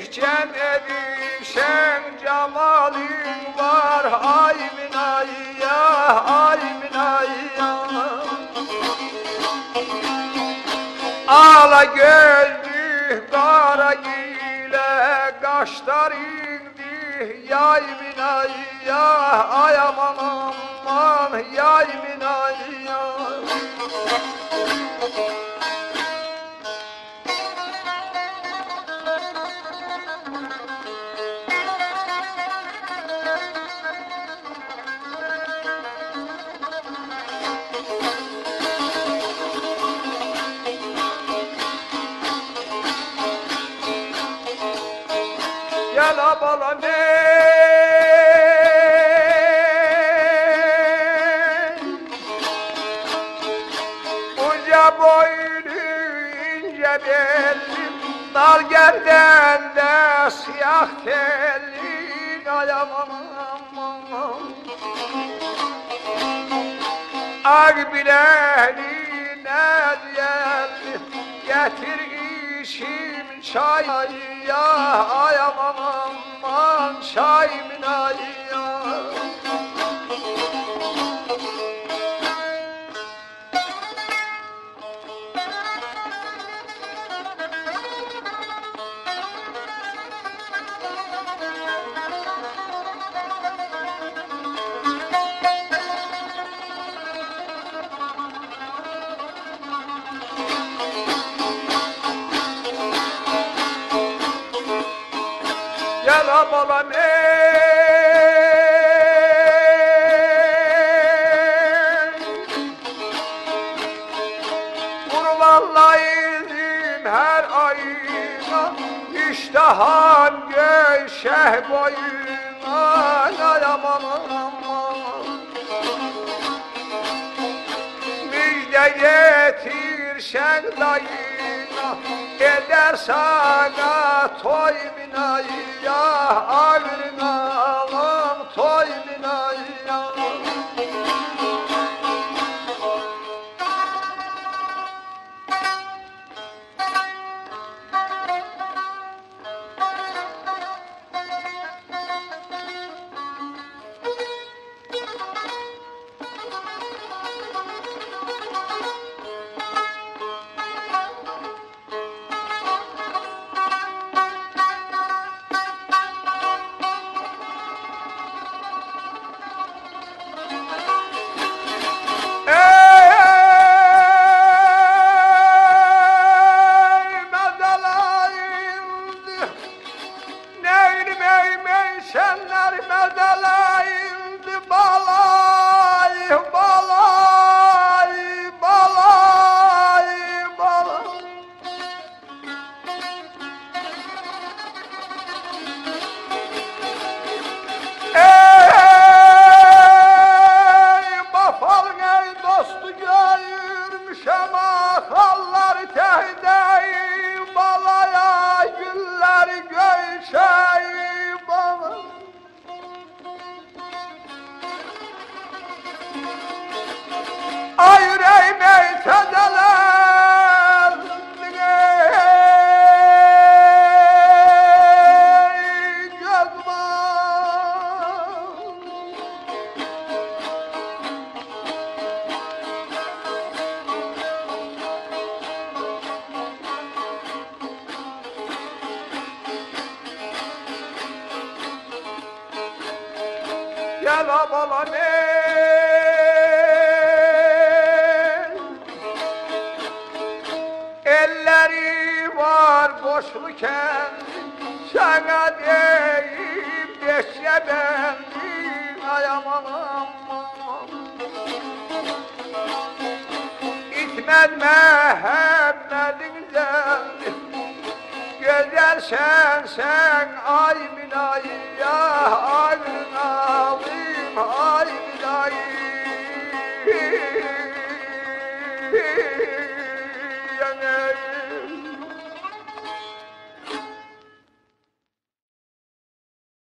erişen erişen cemalin var. Ay minayya ay minayya. Ağla gözlü kara gile kaşlar indi. Yay minayya ay aman aman yay minayya Gel abala ne? Uca boylu ince Dal gerdende siyah telli Ak bileğine geldi Getir işim ya Ay Gel abalam ey Kurbanlayızım her ayına İştaham göğşeh boyuna. Ay aman aman Müjde getir şen dayına Eder sana toy minayya Ağrın ağlam mey senler medelayindi Balay, balay, balay, balay. Ey bafalın ey dostu görmüş ama hallar tehdey balaya güller göyşey Gel abalam ey Elleri var boşluken Sana deyip geçe bendim Ay aman Mehmet'in zendi Güzel sen sen ay minayya Ayrın alayım ay minayya